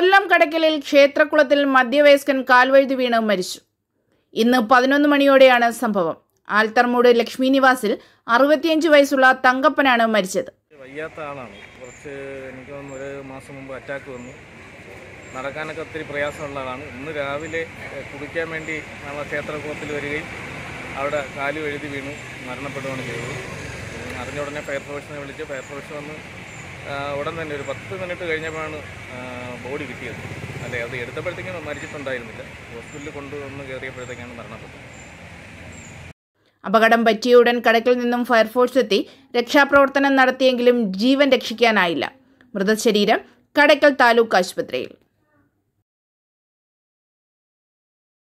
കൊല്ലം കടക്കലിൽ ക്ഷേത്രക്കുളത്തിൽ മധ്യവയസ്കൻ കാൽവഴുതി വീണ് മരിച്ചു. ഇന്ന് പതിനൊന്ന് മണിയോടെയാണ് സംഭവം. ആൽത്തർമൂട് ലക്ഷ്മി നിവാസിൽ അറുപത്തിയഞ്ച് വയസ്സുള്ള തങ്കപ്പനാണ് മരിച്ചത്. വയ്യാത്ത ആളാണ്. കുറച്ച് എനിക്ക് ഒരു മാസം മുമ്പ് അറ്റാക്ക് വന്നു. നടക്കാനൊക്കെ ഒത്തിരി പ്രയാസമുള്ള ആളാണ്. ഇന്ന് രാവിലെ കുടിക്കാൻ വേണ്ടി നമ്മളെ ക്ഷേത്രകുളത്തിൽ വരികയും അവിടെ കാൽ എഴുതി വീണു മരണപ്പെടുകയാണ് ചെയ്തത്. അറിഞ്ഞ ഉടനെ ഫയർഫോഴ്സിനെ വിളിച്ച് ഫയർഫോഴ്സ് വന്ന് ഉടൻ തന്നെ ഒരു പത്ത് മിനിറ്റ് കഴിഞ്ഞപ്പോഴാണ് ബോഡി കിട്ടിയത്. അല്ലേ അത് എടുത്തപ്പോഴത്തേക്കും മരിച്ചിട്ടുണ്ടായിരുന്നില്ല. ഹോസ്പിറ്റലിൽ കൊണ്ടുവന്ന് കയറിയപ്പോഴത്തേക്കാണ് മരണപ്പെട്ടത്. അപകടം പറ്റിയ ഉടൻ കടക്കിൽ നിന്നും ഫയർഫോഴ്സ് എത്തി രക്ഷാപ്രവർത്തനം നടത്തിയെങ്കിലും ജീവൻ രക്ഷിക്കാനായില്ല. മൃതശരീരം കടക്കൽ താലൂക്ക് ആശുപത്രിയിൽ.